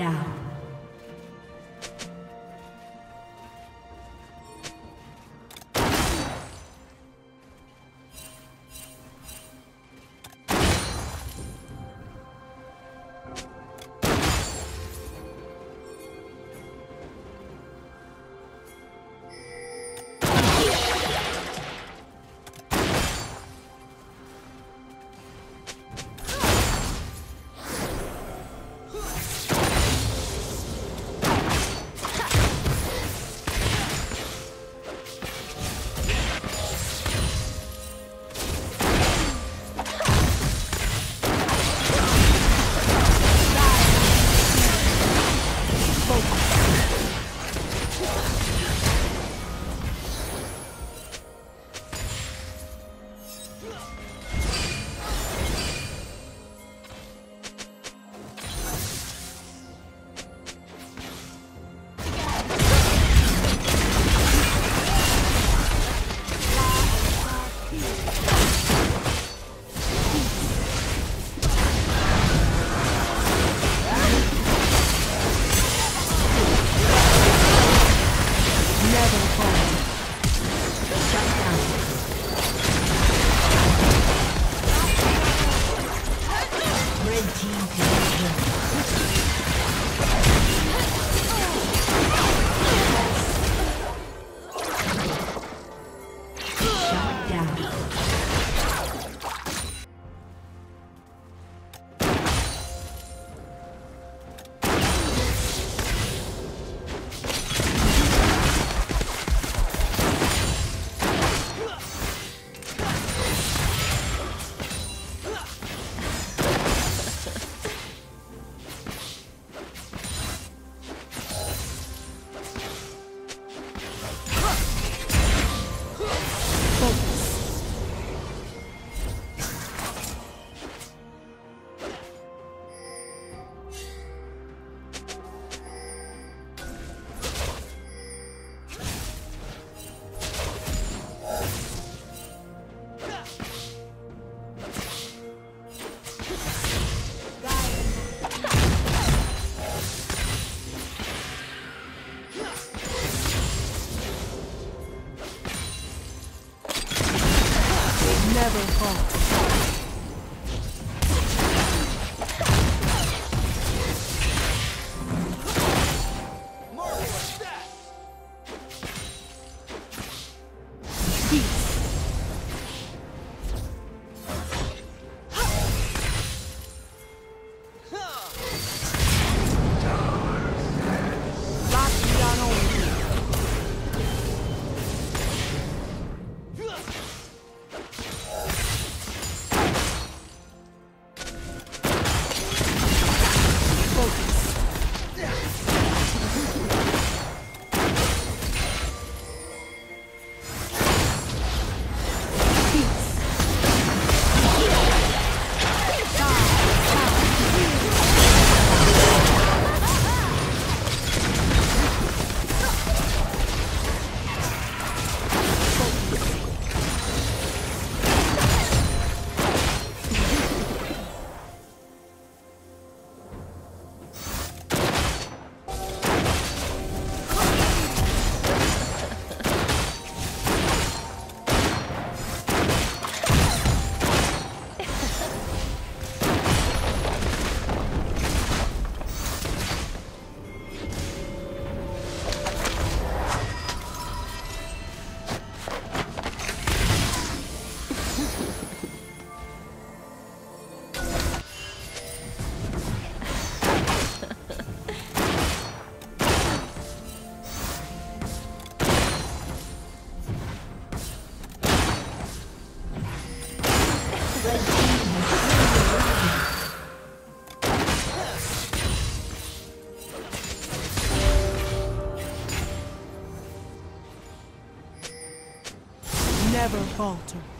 Down. Never falter.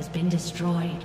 Has been destroyed.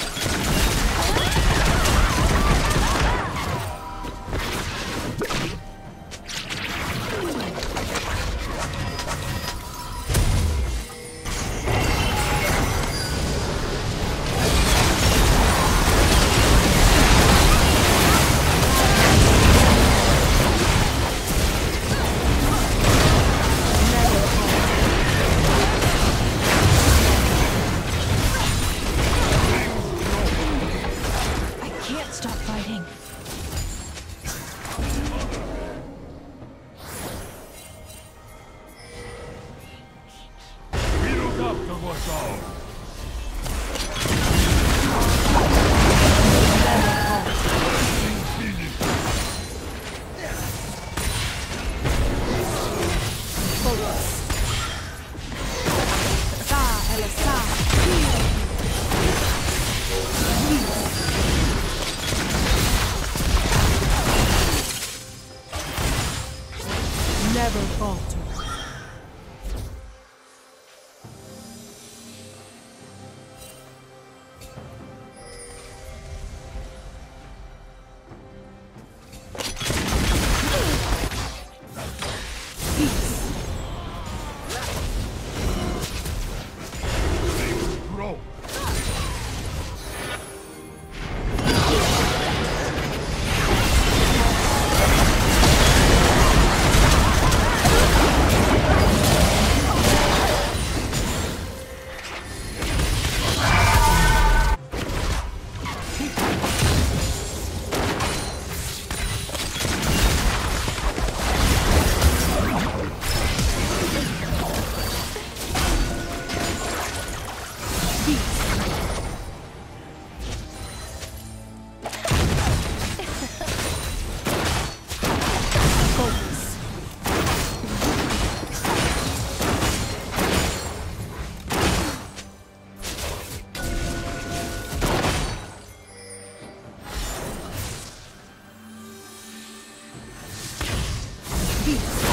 Focus. beast.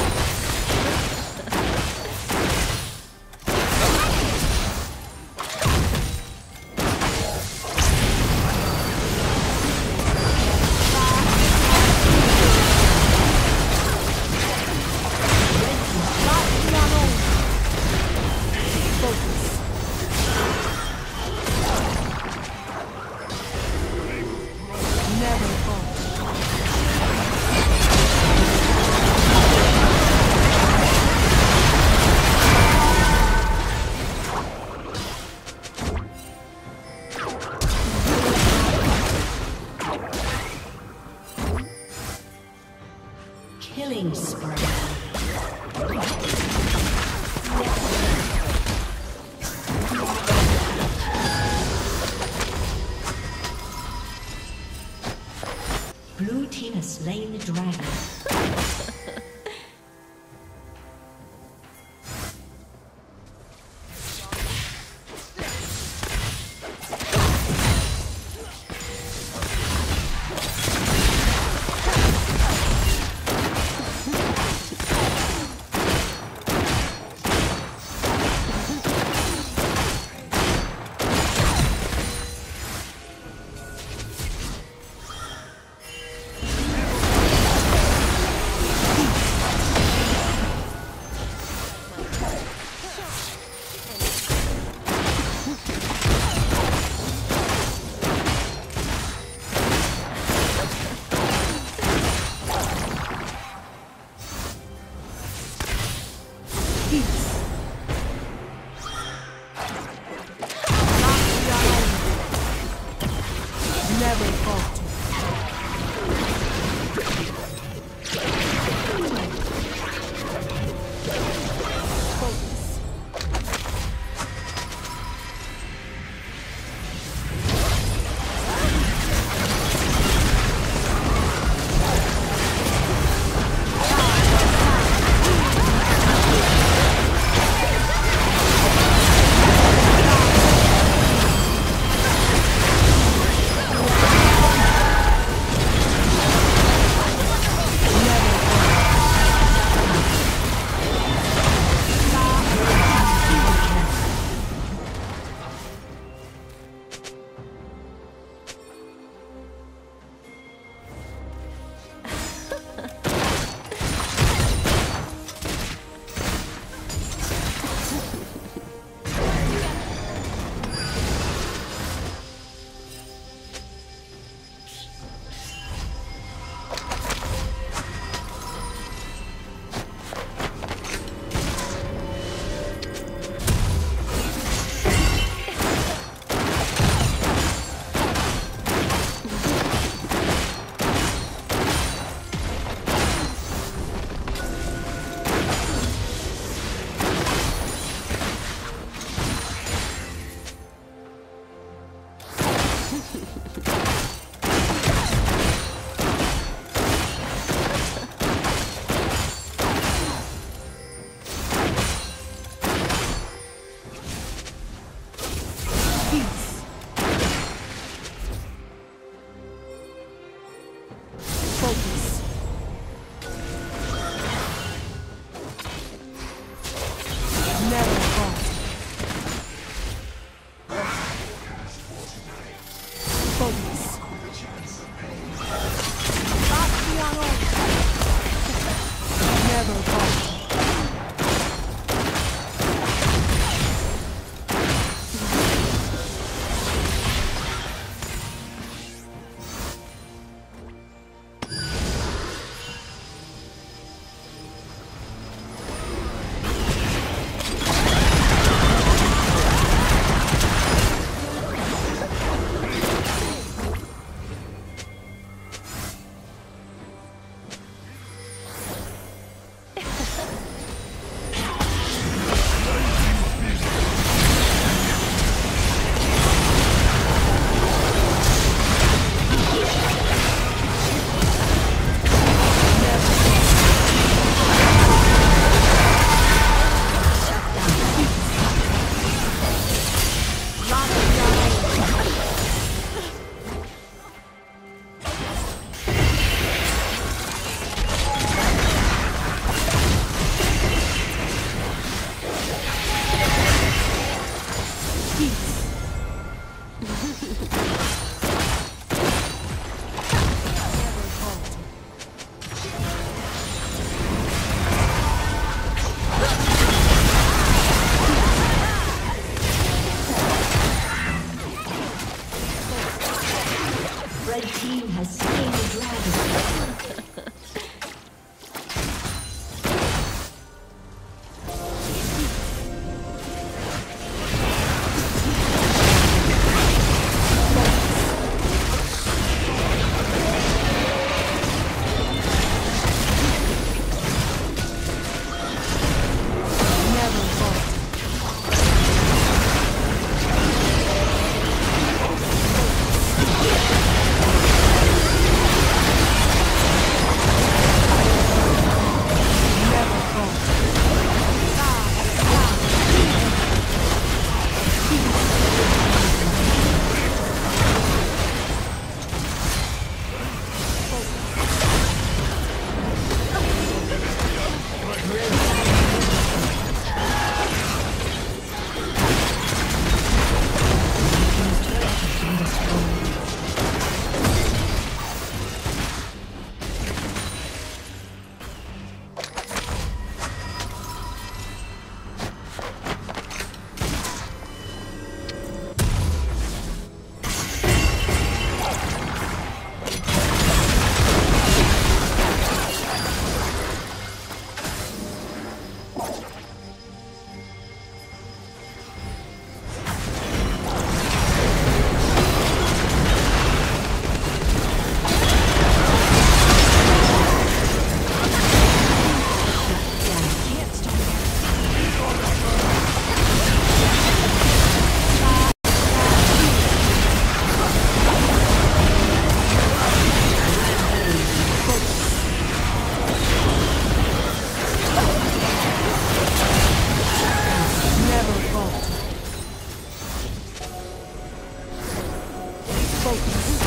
focus.